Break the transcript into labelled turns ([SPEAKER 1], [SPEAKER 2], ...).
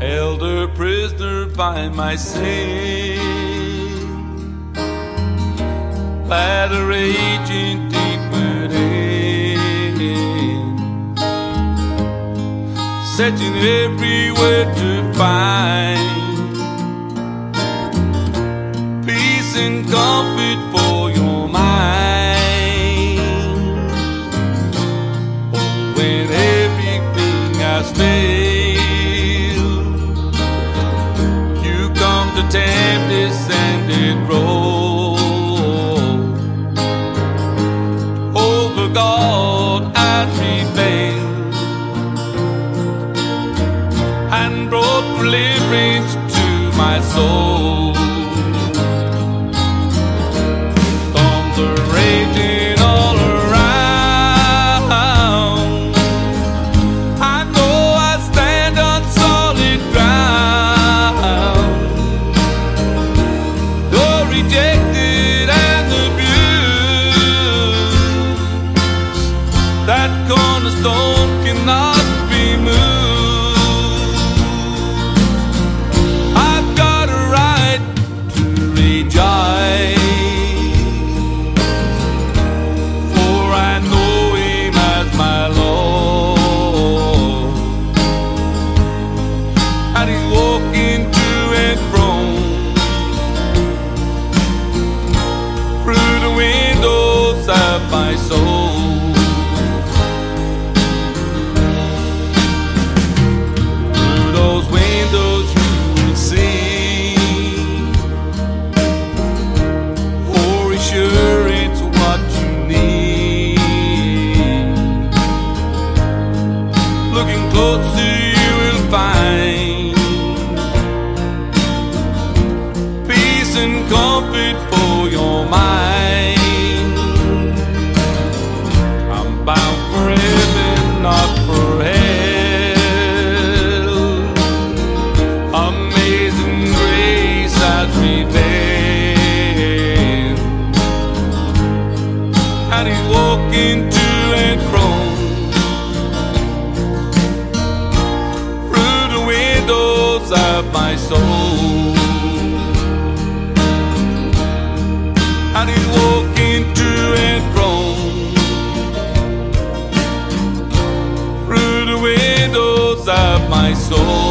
[SPEAKER 1] Held a prisoner by my sin. Ladder raging deep within. Searching everywhere to find peace and comfort tame this sanded road. Over God I prevailed and brought deliverance to my soul. Of my soul. Through those windows you see for assurance what you need. Looking you will find peace and comfort for my soul. How do you walk into and from through the windows of my soul?